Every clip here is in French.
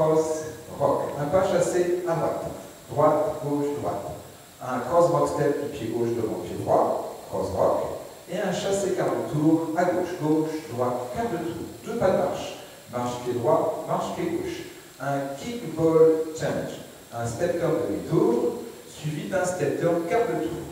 cross, rock. Un pas chassé à droite. Droite, gauche, droite. Un cross rock step, du pied gauche devant pied droit. Cross rock. Et un chassé quart de tour à gauche, gauche, droite, quart de tour. Deux pas de marche. Marche pied droit, marche pied gauche. Un kick ball challenge. Un step turn demi-tour, suivi d'un step turn quart de tour.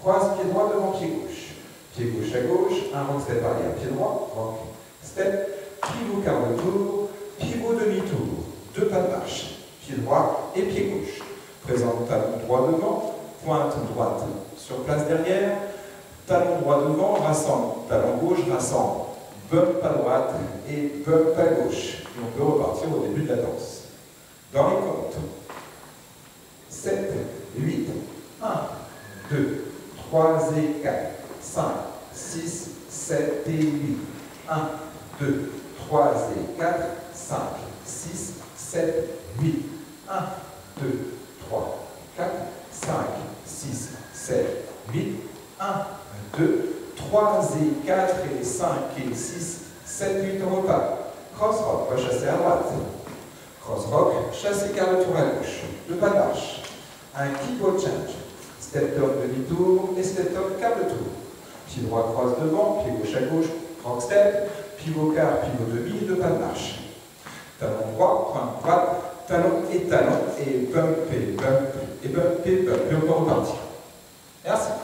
Croise pied droit devant pied gauche. Pied gauche à gauche, un rock step arrière, pied droit, rock, step, pivot quart de tour, pivot demi-tour, deux pas de marche, pied droit et pied gauche. Présente talon droit devant, pointe droite sur place derrière, talon droit devant, rassemble, talon gauche, rassemble, bump à droite et bump à gauche. Et on peut repartir au début de la danse. Dans les comptes, 7, 8, 1, 2, 3 et 4, 5, 6, 7 et 8, 1, 2, 3 et 4, 5, 6, 7, 8, 1, 2, 3, 4, 5, 6, 7, 8, 1, 2, 3 et 4 et 5 et 6, 7, 8 on repart. Cross rock, va chasser à droite. Cross rock, chasser quart de tour à gauche. Deux pas de marche. Un keyboard change. Step turn demi-tour et step turn quart de tour. Pied droit croise devant, pied gauche à gauche, rock step, pivot quart, pivot demi, deux pas de marche. Talon droit, pointe droite, talon et talon, et bump et bump et bump et bump. Et on peut repartir. Merci.